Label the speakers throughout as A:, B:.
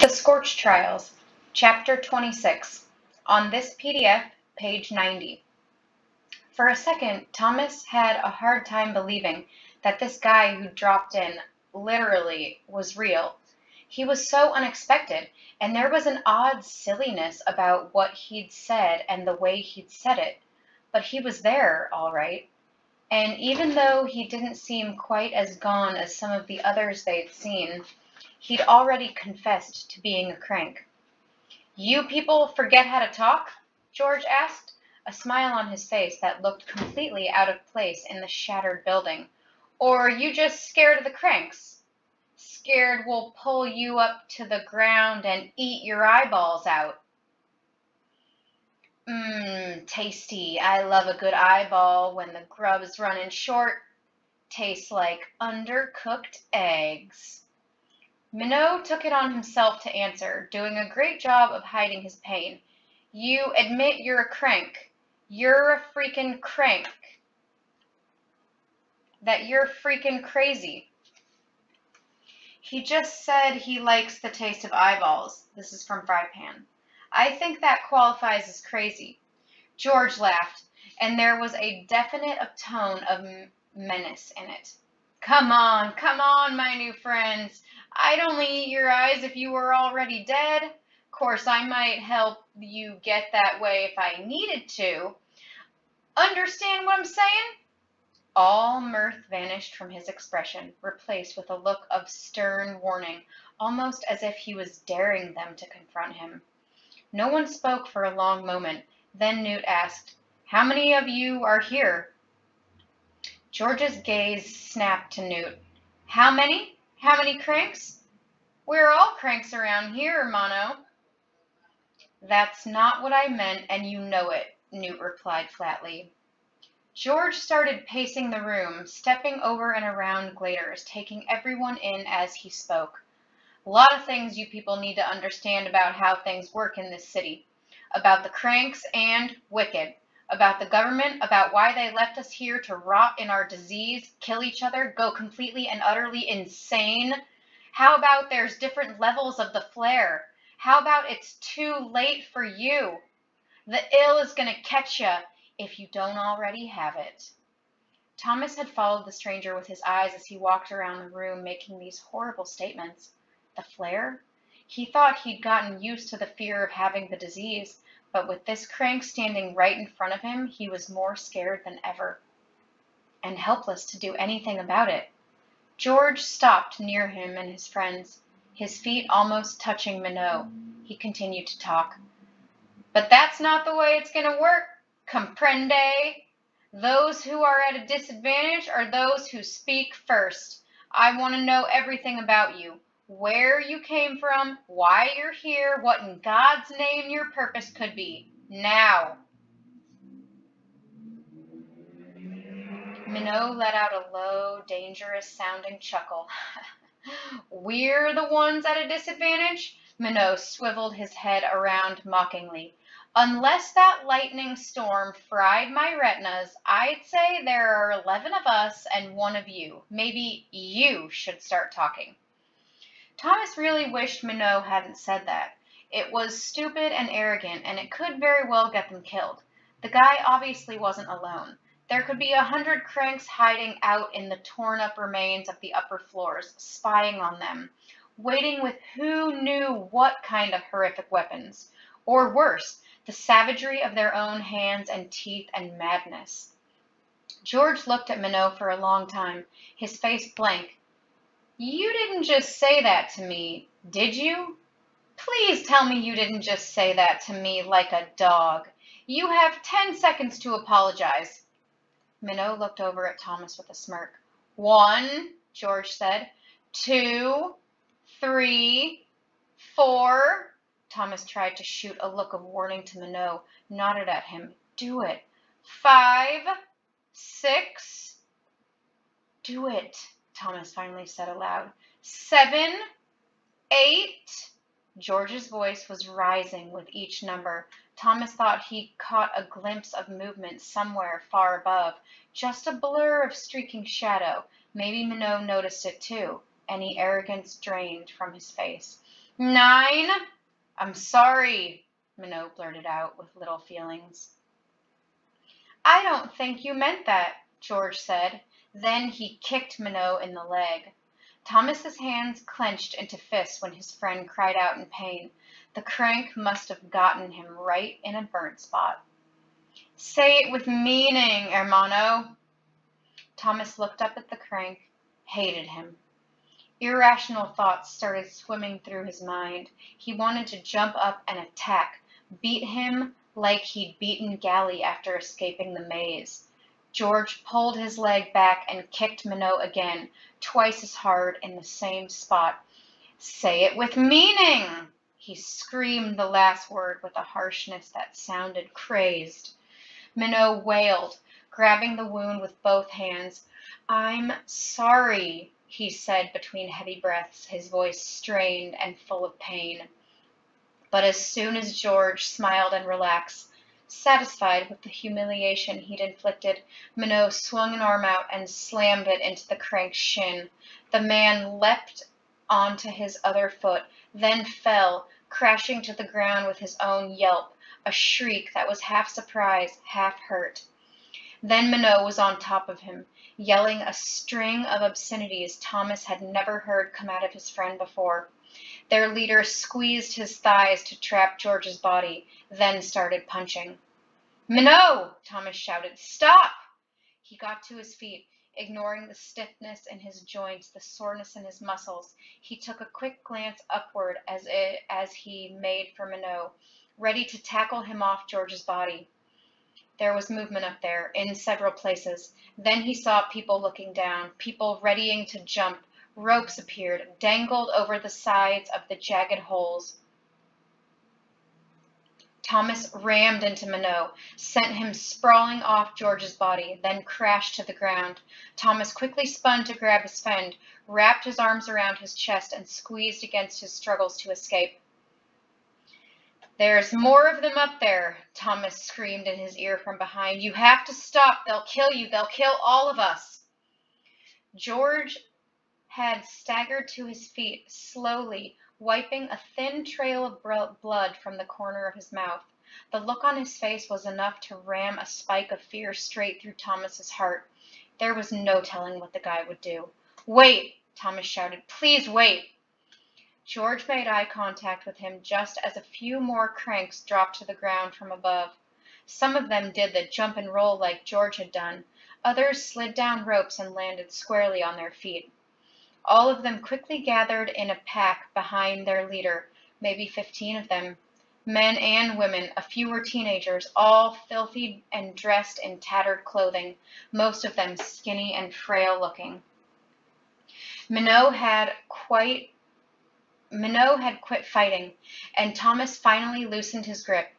A: The Scorch Trials, Chapter 26. On this PDF, page 90. For a second, Thomas had a hard time believing that this guy who dropped in literally was real. He was so unexpected, and there was an odd silliness about what he'd said and the way he'd said it. But he was there, all right. And even though he didn't seem quite as gone as some of the others they'd seen, He'd already confessed to being a crank. You people forget how to talk? George asked, a smile on his face that looked completely out of place in the shattered building. Or are you just scared of the cranks? Scared we'll pull you up to the ground and eat your eyeballs out. Mmm, tasty. I love a good eyeball when the grub's running short. Tastes like undercooked eggs. Minho took it on himself to answer, doing a great job of hiding his pain. You admit you're a crank. You're a freaking crank. That you're freaking crazy. He just said he likes the taste of eyeballs. This is from Frypan. I think that qualifies as crazy. George laughed, and there was a definite tone of menace in it. Come on, come on, my new friends. I'd only eat your eyes if you were already dead. Of course, I might help you get that way if I needed to. Understand what I'm saying? All mirth vanished from his expression, replaced with a look of stern warning, almost as if he was daring them to confront him. No one spoke for a long moment. Then Newt asked, How many of you are here? George's gaze snapped to Newt. How many? How many cranks? We're all cranks around here, Mono. That's not what I meant, and you know it, Newt replied flatly. George started pacing the room, stepping over and around Gladers, taking everyone in as he spoke. A lot of things you people need to understand about how things work in this city. About the cranks and wicked about the government, about why they left us here to rot in our disease, kill each other, go completely and utterly insane? How about there's different levels of the flare? How about it's too late for you? The ill is going to catch you if you don't already have it. Thomas had followed the stranger with his eyes as he walked around the room making these horrible statements. The flare? He thought he'd gotten used to the fear of having the disease, but with this crank standing right in front of him, he was more scared than ever, and helpless to do anything about it. George stopped near him and his friends, his feet almost touching Minho. He continued to talk. But that's not the way it's going to work, comprende? Those who are at a disadvantage are those who speak first. I want to know everything about you where you came from, why you're here, what in God's name your purpose could be. Now. Minho let out a low, dangerous sounding chuckle. We're the ones at a disadvantage? Minho swiveled his head around mockingly. Unless that lightning storm fried my retinas, I'd say there are 11 of us and one of you. Maybe you should start talking. Thomas really wished Minho hadn't said that. It was stupid and arrogant, and it could very well get them killed. The guy obviously wasn't alone. There could be a hundred cranks hiding out in the torn up remains of the upper floors, spying on them, waiting with who knew what kind of horrific weapons. Or worse, the savagery of their own hands and teeth and madness. George looked at Minho for a long time, his face blank, you didn't just say that to me, did you? Please tell me you didn't just say that to me like a dog. You have ten seconds to apologize. Minho looked over at Thomas with a smirk. One, George said. Two, three, four. Thomas tried to shoot a look of warning to Minho, nodded at him. Do it. Five, six. Do it. Thomas finally said aloud. Seven, eight. George's voice was rising with each number. Thomas thought he caught a glimpse of movement somewhere far above, just a blur of streaking shadow. Maybe Minho noticed it too. any arrogance drained from his face. Nine? I'm sorry, Minho blurted out with little feelings. I don't think you meant that, George said. Then he kicked Minho in the leg. Thomas's hands clenched into fists when his friend cried out in pain. The crank must have gotten him right in a burnt spot. Say it with meaning, hermano. Thomas looked up at the crank, hated him. Irrational thoughts started swimming through his mind. He wanted to jump up and attack, beat him like he'd beaten Gally after escaping the maze. George pulled his leg back and kicked Minho again, twice as hard in the same spot. Say it with meaning! He screamed the last word with a harshness that sounded crazed. Minho wailed, grabbing the wound with both hands. I'm sorry, he said between heavy breaths, his voice strained and full of pain. But as soon as George smiled and relaxed, Satisfied with the humiliation he'd inflicted, Minho swung an arm out and slammed it into the crank's shin. The man leapt onto his other foot, then fell, crashing to the ground with his own yelp, a shriek that was half surprise, half hurt. Then Minho was on top of him, yelling a string of obscenities Thomas had never heard come out of his friend before. Their leader squeezed his thighs to trap George's body, then started punching. Minho! Thomas shouted. Stop! He got to his feet, ignoring the stiffness in his joints, the soreness in his muscles. He took a quick glance upward as, it, as he made for Minho, ready to tackle him off George's body. There was movement up there, in several places. Then he saw people looking down, people readying to jump, Ropes appeared, dangled over the sides of the jagged holes. Thomas rammed into Minho, sent him sprawling off George's body, then crashed to the ground. Thomas quickly spun to grab his friend, wrapped his arms around his chest, and squeezed against his struggles to escape. There's more of them up there, Thomas screamed in his ear from behind. You have to stop. They'll kill you. They'll kill all of us. George had staggered to his feet, slowly, wiping a thin trail of blood from the corner of his mouth. The look on his face was enough to ram a spike of fear straight through Thomas's heart. There was no telling what the guy would do. Wait, Thomas shouted. Please wait. George made eye contact with him just as a few more cranks dropped to the ground from above. Some of them did the jump and roll like George had done. Others slid down ropes and landed squarely on their feet. All of them quickly gathered in a pack behind their leader, maybe fifteen of them. Men and women, a few were teenagers, all filthy and dressed in tattered clothing, most of them skinny and frail looking. Minho had quite Minho had quit fighting, and Thomas finally loosened his grip.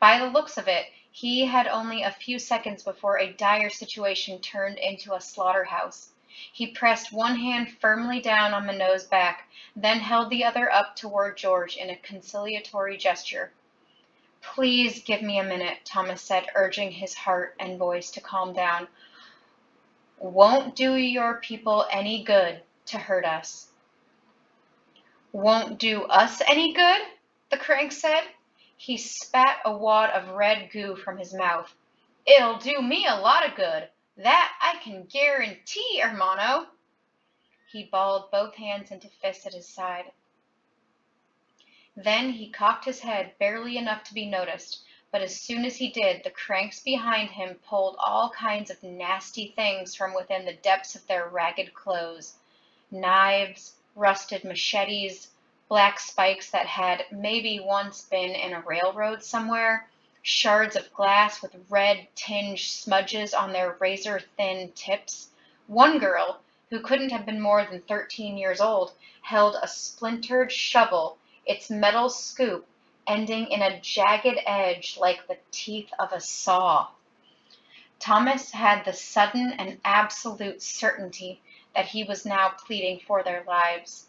A: By the looks of it, he had only a few seconds before a dire situation turned into a slaughterhouse. He pressed one hand firmly down on Minho's back, then held the other up toward George in a conciliatory gesture. Please give me a minute, Thomas said, urging his heart and voice to calm down. Won't do your people any good to hurt us. Won't do us any good? the crank said. He spat a wad of red goo from his mouth. It'll do me a lot of good. That I can guarantee, hermano. He balled both hands into fists at his side. Then he cocked his head barely enough to be noticed, but as soon as he did, the cranks behind him pulled all kinds of nasty things from within the depths of their ragged clothes. Knives, rusted machetes, black spikes that had maybe once been in a railroad somewhere, shards of glass with red tinged smudges on their razor thin tips. One girl, who couldn't have been more than 13 years old, held a splintered shovel, its metal scoop ending in a jagged edge like the teeth of a saw. Thomas had the sudden and absolute certainty that he was now pleading for their lives.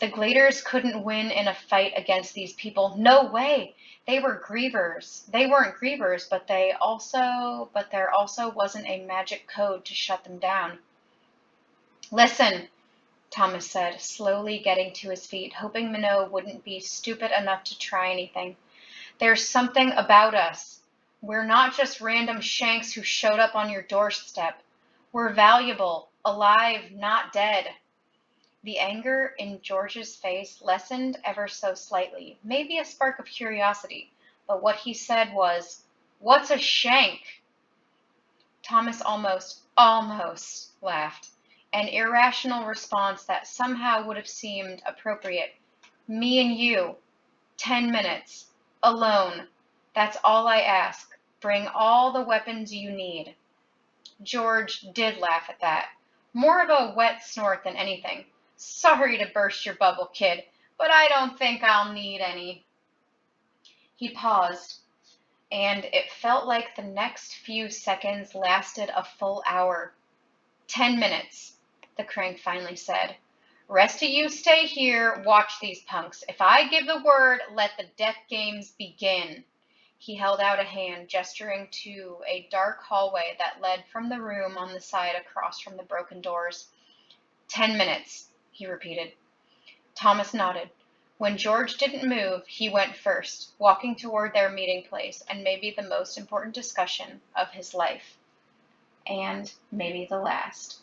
A: The Gladers couldn't win in a fight against these people. No way they were grievers. They weren't grievers, but they also, but there also wasn't a magic code to shut them down. Listen, Thomas said, slowly getting to his feet, hoping Minho wouldn't be stupid enough to try anything. There's something about us. We're not just random shanks who showed up on your doorstep. We're valuable, alive, not dead. The anger in George's face lessened ever so slightly, maybe a spark of curiosity, but what he said was, What's a shank? Thomas almost, almost laughed an irrational response that somehow would have seemed appropriate. Me and you, ten minutes, alone. That's all I ask. Bring all the weapons you need. George did laugh at that. More of a wet snort than anything. Sorry to burst your bubble, kid, but I don't think I'll need any. He paused, and it felt like the next few seconds lasted a full hour. Ten minutes the crank finally said. Rest of you stay here, watch these punks. If I give the word, let the death games begin. He held out a hand, gesturing to a dark hallway that led from the room on the side across from the broken doors. Ten minutes, he repeated. Thomas nodded. When George didn't move, he went first, walking toward their meeting place and maybe the most important discussion of his life. And maybe the last.